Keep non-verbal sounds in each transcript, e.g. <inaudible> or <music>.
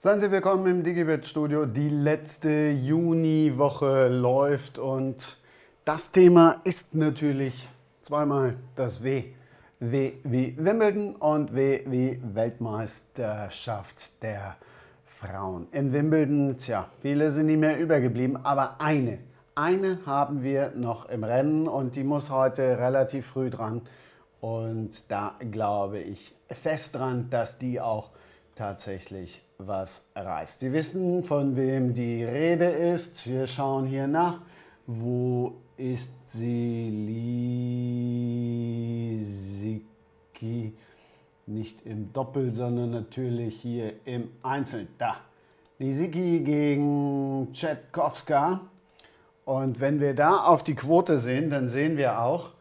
Seien Sie willkommen im DigiBet Studio. Die letzte Juniwoche läuft und das Thema ist natürlich zweimal das W. W wie Wimbledon und W wie Weltmeisterschaft der Frauen. In Wimbledon, tja, viele sind nicht mehr übergeblieben, aber eine, eine haben wir noch im Rennen und die muss heute relativ früh dran. Und da glaube ich fest dran, dass die auch tatsächlich was reißt. Sie wissen, von wem die Rede ist. Wir schauen hier nach. Wo ist sie? Lisicki. Nicht im Doppel, sondern natürlich hier im Einzel. Da. Lisicki gegen Czetkowska. Und wenn wir da auf die Quote sehen, dann sehen wir auch,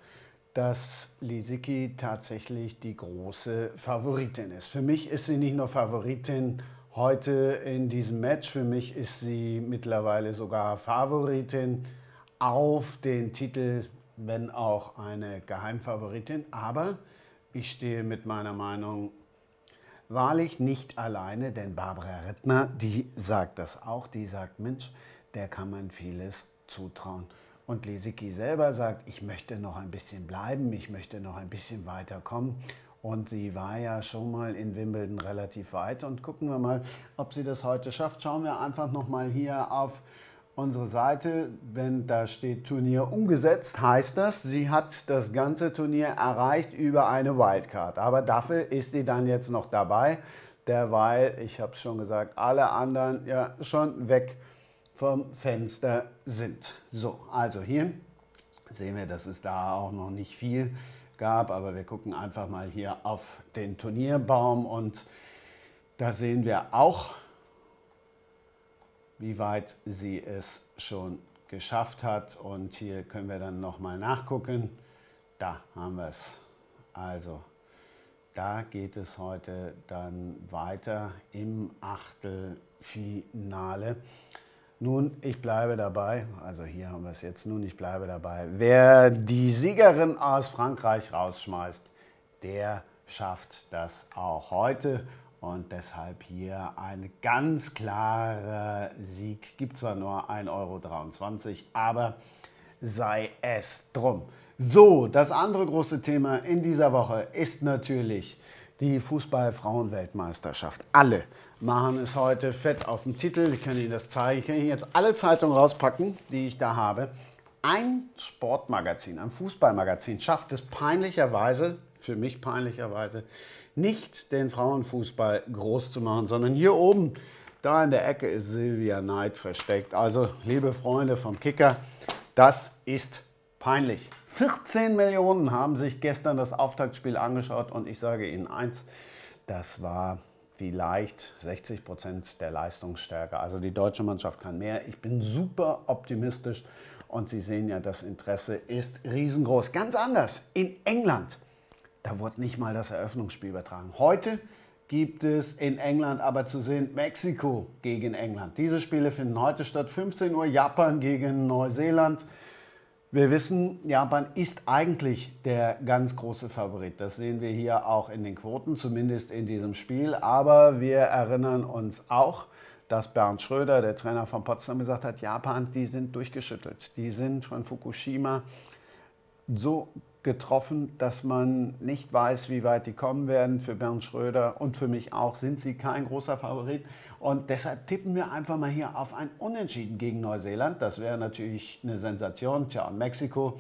dass Lisicki tatsächlich die große Favoritin ist. Für mich ist sie nicht nur Favoritin heute in diesem Match, für mich ist sie mittlerweile sogar Favoritin auf den Titel, wenn auch eine Geheimfavoritin. Aber ich stehe mit meiner Meinung wahrlich nicht alleine, denn Barbara Rittner, die sagt das auch, die sagt, Mensch, der kann man vieles zutrauen. Und Lisicki selber sagt, ich möchte noch ein bisschen bleiben, ich möchte noch ein bisschen weiterkommen. Und sie war ja schon mal in Wimbledon relativ weit. Und gucken wir mal, ob sie das heute schafft. Schauen wir einfach noch mal hier auf unsere Seite. Wenn da steht Turnier umgesetzt, heißt das, sie hat das ganze Turnier erreicht über eine Wildcard. Aber dafür ist sie dann jetzt noch dabei, derweil, ich habe es schon gesagt, alle anderen ja schon weg vom Fenster sind. So, also hier sehen wir, dass es da auch noch nicht viel gab, aber wir gucken einfach mal hier auf den Turnierbaum und da sehen wir auch, wie weit sie es schon geschafft hat und hier können wir dann noch mal nachgucken. Da haben wir es. Also da geht es heute dann weiter im Achtelfinale. Nun, ich bleibe dabei, also hier haben wir es jetzt nun, ich bleibe dabei. Wer die Siegerin aus Frankreich rausschmeißt, der schafft das auch heute. Und deshalb hier ein ganz klarer Sieg. Gibt zwar nur 1,23 Euro, aber sei es drum. So, das andere große Thema in dieser Woche ist natürlich die Fußball-Frauenweltmeisterschaft. Alle machen es heute fett auf dem Titel. Ich kann Ihnen das zeigen. Ich kann Ihnen jetzt alle Zeitungen rauspacken, die ich da habe. Ein Sportmagazin, ein Fußballmagazin schafft es peinlicherweise, für mich peinlicherweise, nicht den Frauenfußball groß zu machen, sondern hier oben, da in der Ecke ist Silvia Neid versteckt. Also, liebe Freunde vom Kicker, das ist peinlich. 14 Millionen haben sich gestern das Auftaktspiel angeschaut und ich sage Ihnen eins, das war vielleicht 60 Prozent der Leistungsstärke. Also die deutsche Mannschaft kann mehr. Ich bin super optimistisch und Sie sehen ja, das Interesse ist riesengroß. Ganz anders in England. Da wurde nicht mal das Eröffnungsspiel übertragen. Heute gibt es in England aber zu sehen Mexiko gegen England. Diese Spiele finden heute statt. 15 Uhr Japan gegen Neuseeland. Wir wissen, Japan ist eigentlich der ganz große Favorit. Das sehen wir hier auch in den Quoten, zumindest in diesem Spiel. Aber wir erinnern uns auch, dass Bernd Schröder, der Trainer von Potsdam, gesagt hat, Japan, die sind durchgeschüttelt. Die sind von Fukushima so getroffen, dass man nicht weiß, wie weit die kommen werden. Für Bernd Schröder und für mich auch sind sie kein großer Favorit. Und deshalb tippen wir einfach mal hier auf ein Unentschieden gegen Neuseeland. Das wäre natürlich eine Sensation. Tja, und Mexiko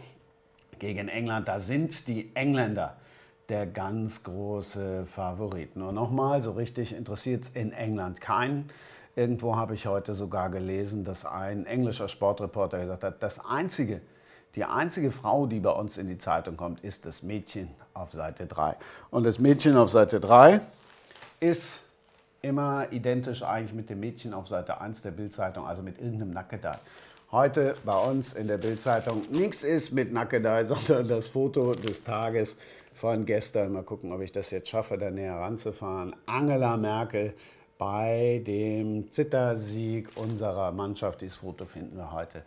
gegen England, da sind die Engländer der ganz große Favorit. Nur nochmal, so richtig interessiert es in England keinen. Irgendwo habe ich heute sogar gelesen, dass ein englischer Sportreporter gesagt hat, das Einzige, die einzige Frau, die bei uns in die Zeitung kommt, ist das Mädchen auf Seite 3. Und das Mädchen auf Seite 3 ist immer identisch eigentlich mit dem Mädchen auf Seite 1 der Bildzeitung, also mit irgendeinem Nackedei. Heute bei uns in der Bildzeitung nichts ist mit Nackedei, <laughs> sondern das Foto des Tages von gestern. Mal gucken, ob ich das jetzt schaffe, da näher ranzufahren. Angela Merkel bei dem Zittersieg unserer Mannschaft. Dieses Foto finden wir heute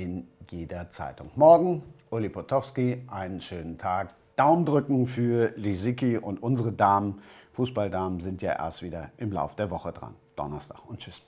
in jeder Zeitung. Morgen, Uli Potowski, einen schönen Tag. Daumen drücken für Lisicki und unsere Damen, Fußballdamen, sind ja erst wieder im Lauf der Woche dran. Donnerstag und tschüss.